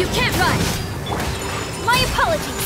You can't run! My apologies!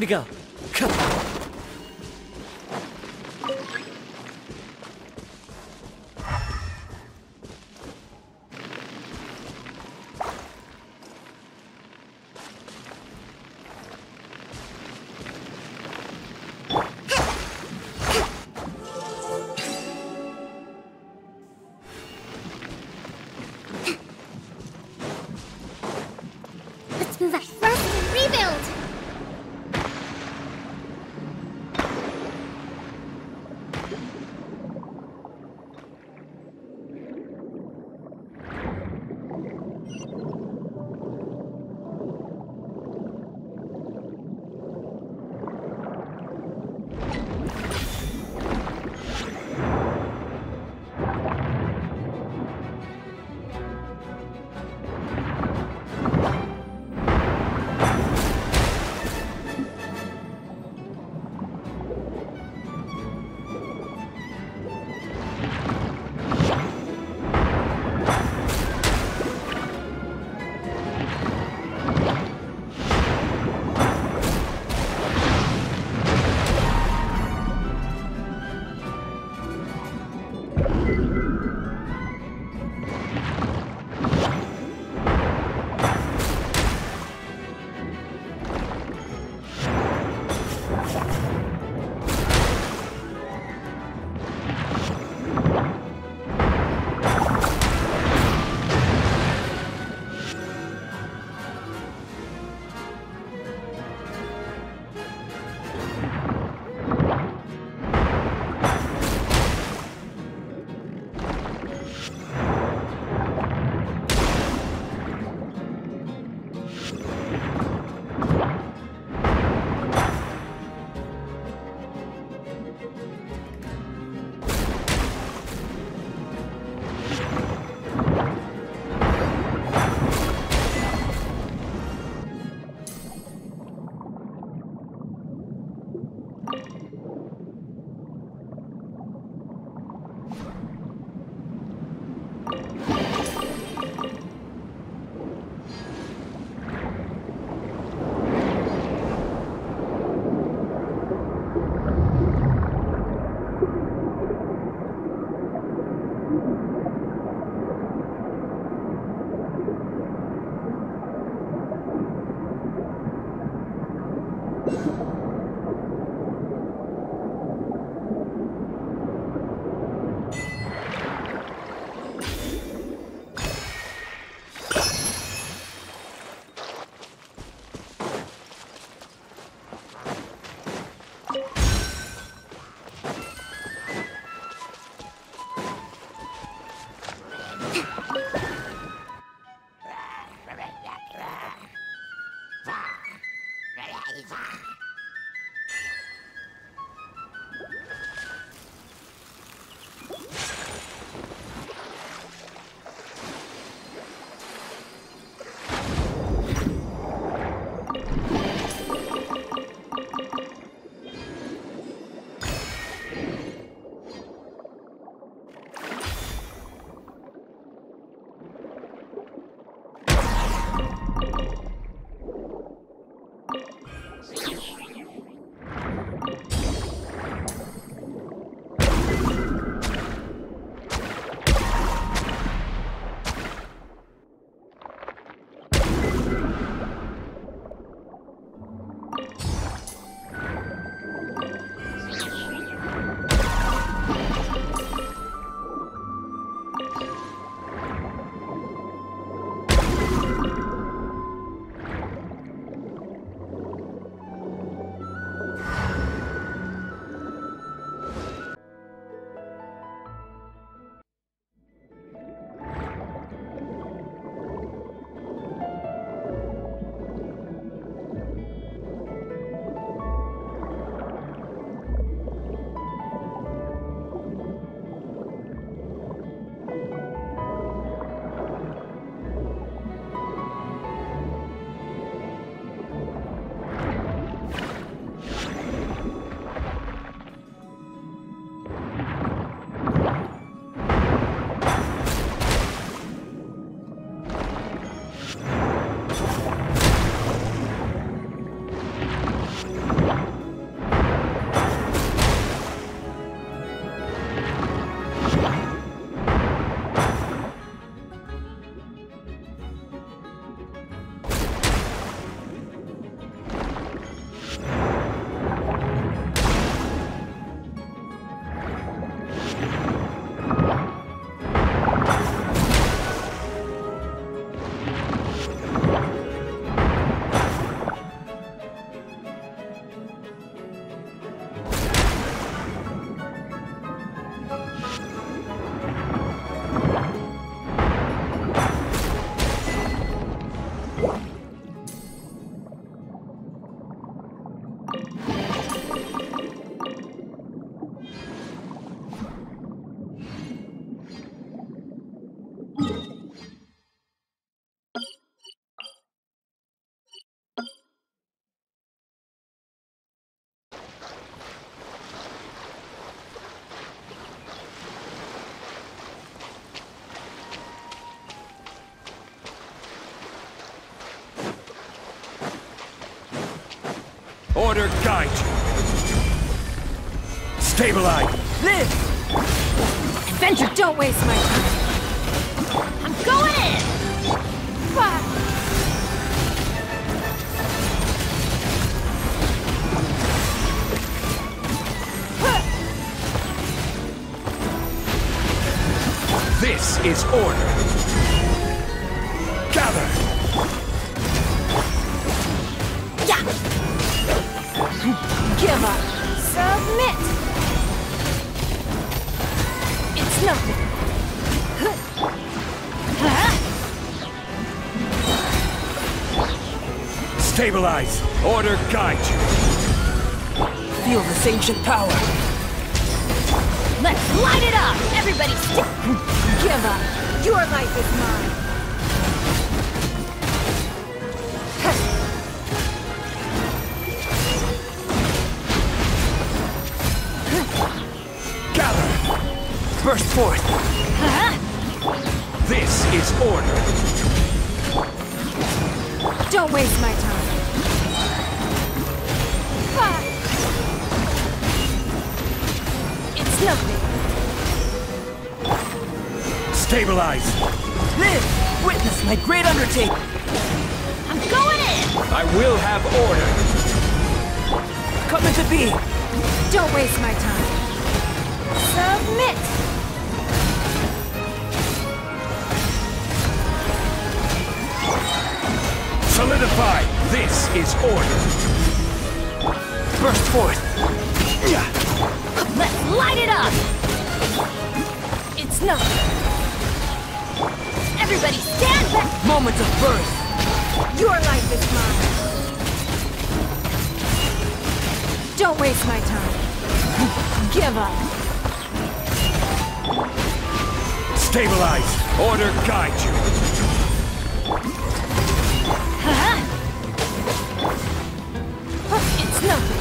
Time to go. Let's move out you Stabilize. Live! Adventure, don't waste my time. I'm going in! This is order. Stabilize. Order guide you. Feel this ancient power. Let's light it up! Everybody Give up! Your life is mine! Gather. Burst forth. Uh-huh. This is order. Stabilize. Live! Witness my great undertaking. I'm going in! I will have order. Come into being! Don't waste my time. Submit! Solidify. This is order. Burst forth. Let's light it up! It's nothing. Everybody stand back! Moment of birth. Your life is mine. Don't waste my time. Give up. Stabilize. Order guide you. It's nothing.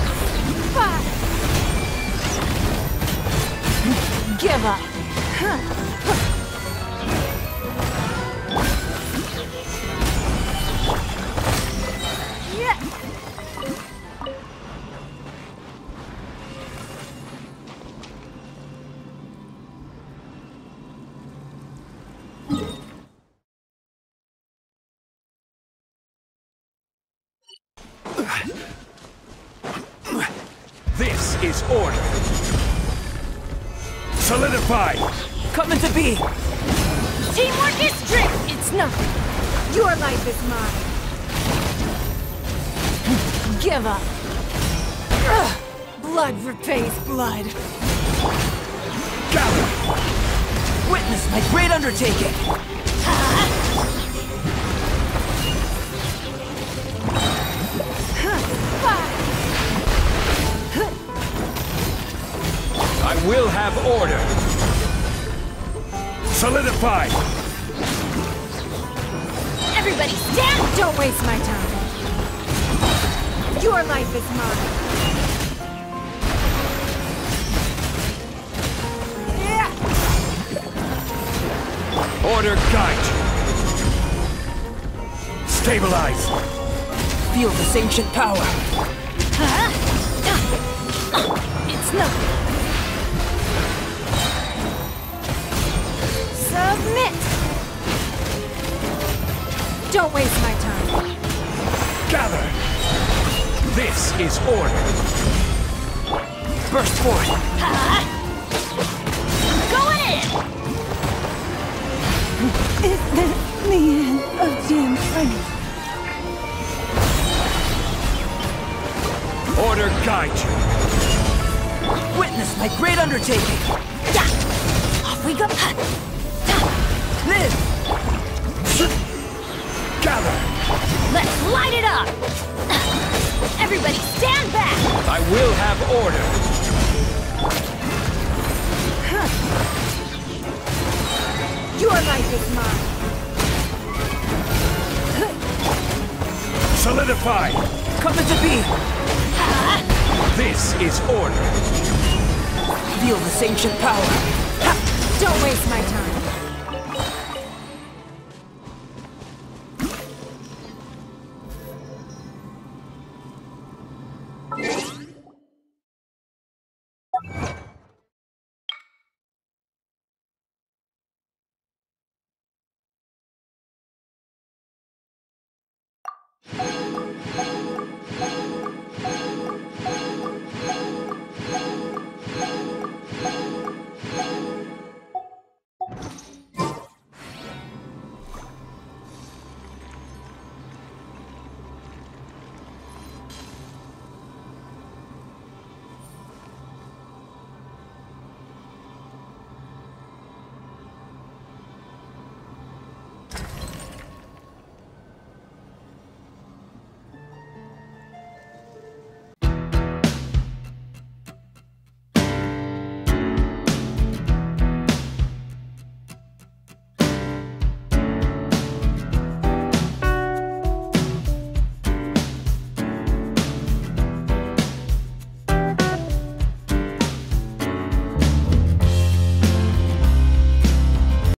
Give up. Yeah. Solidify. Coming to be. Teamwork is strength. It's nothing. Your life is mine. Give up. Ugh. Blood repays blood. Gather. Witness my great undertaking. I will have order. Solidify. Everybody stand! Don't waste my time. Your life is mine. Order guide. Stabilize. Feel this ancient power. It's nothing. Submit! Don't waste my time. Gather. This is order. Burst forth. Going in! Is this the end of Jim Frank? Order guide you. Witness my great undertaking. Yeah! Off we go! Live! Gather. Let's light it up! Everybody stand back! I will have order. Your life is mine. Solidify! Coming to be! This is order. Feel this ancient power. Don't waste my time.